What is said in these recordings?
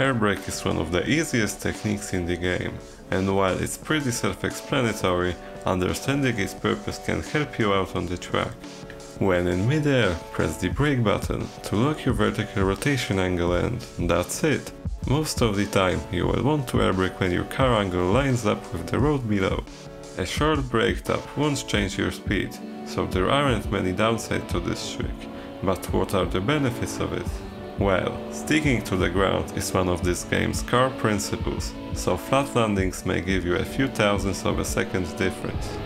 air brake is one of the easiest techniques in the game, and while it's pretty self-explanatory, understanding its purpose can help you out on the track. When in midair, press the brake button to lock your vertical rotation angle and that's it. Most of the time you will want to air brake when your car angle lines up with the road below. A short brake tap won't change your speed, so there aren't many downsides to this trick. But what are the benefits of it? Well, sticking to the ground is one of this game's core principles, so flat landings may give you a few thousandths of a second difference.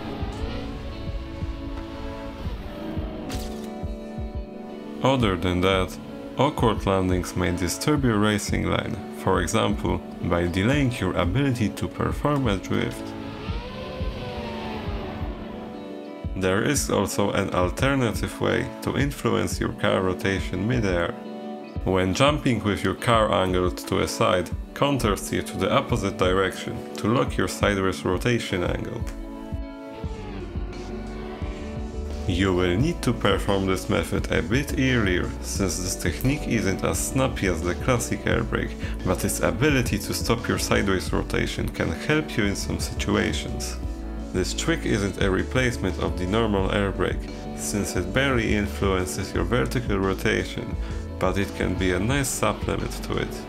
Other than that, awkward landings may disturb your racing line, for example, by delaying your ability to perform a drift. There is also an alternative way to influence your car rotation midair. When jumping with your car angled to a side, counter steer to the opposite direction to lock your sideways rotation angle. You will need to perform this method a bit earlier, since this technique isn't as snappy as the classic air brake, but its ability to stop your sideways rotation can help you in some situations. This trick isn't a replacement of the normal air brake, since it barely influences your vertical rotation, but it can be a nice supplement to it.